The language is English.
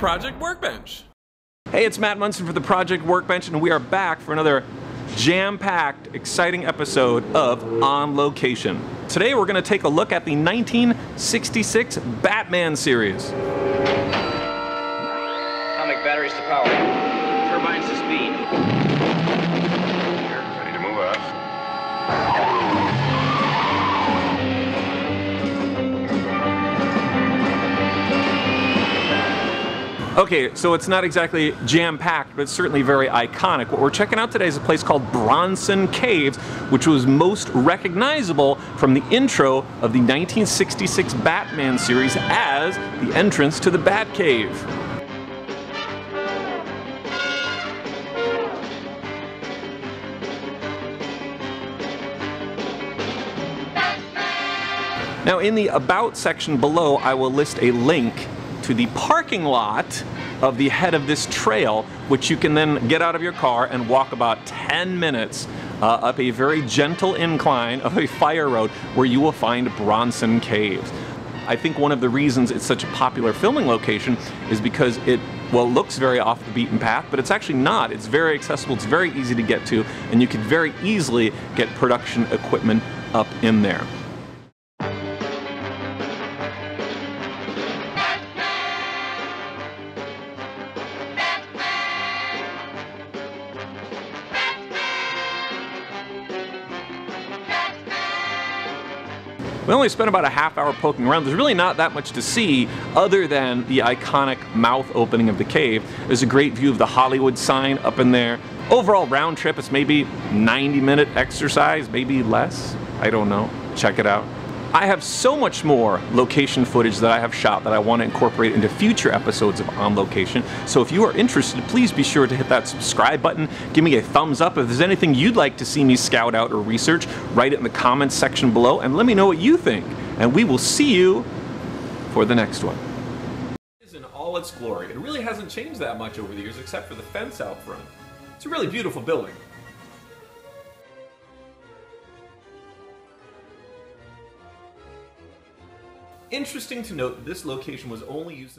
Project Workbench. Hey, it's Matt Munson for the Project Workbench, and we are back for another jam-packed, exciting episode of On Location. Today we're going to take a look at the 1966 Batman series. Atomic batteries to power. Turbines to speed. Okay, so it's not exactly jam-packed, but certainly very iconic. What we're checking out today is a place called Bronson Caves, which was most recognizable from the intro of the 1966 Batman series as the entrance to the Batcave. Now in the About section below, I will list a link to the parking lot of the head of this trail, which you can then get out of your car and walk about 10 minutes uh, up a very gentle incline of a fire road where you will find Bronson Caves. I think one of the reasons it's such a popular filming location is because it well looks very off the beaten path, but it's actually not. It's very accessible, it's very easy to get to, and you can very easily get production equipment up in there. We only spent about a half hour poking around. There's really not that much to see other than the iconic mouth opening of the cave. There's a great view of the Hollywood sign up in there. Overall round trip, it's maybe 90 minute exercise, maybe less. I don't know. Check it out. I have so much more location footage that I have shot that I want to incorporate into future episodes of On Location. So if you are interested, please be sure to hit that subscribe button. Give me a thumbs up. If there's anything you'd like to see me scout out or research, write it in the comments section below and let me know what you think. And we will see you for the next one. In all its glory. It really hasn't changed that much over the years except for the fence out front. It's a really beautiful building. Interesting to note this location was only used in the